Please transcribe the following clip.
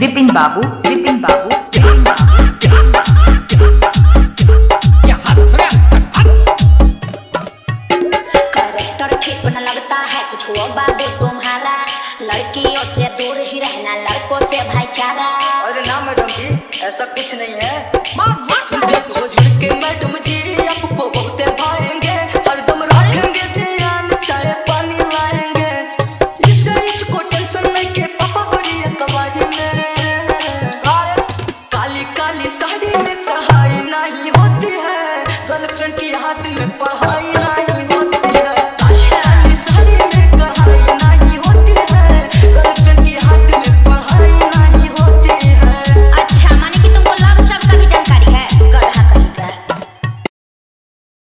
बाबू विपिन बाबू विपिन बाबू लगता है कुछ बाबू तुम्हारा। लड़कियों से दूर ही रहना लड़कों से भाईचारा। अरे ना मैडम जी ऐसा कुछ नहीं है। देखो मैडम जी प्लस की हाथ में पढ़ाई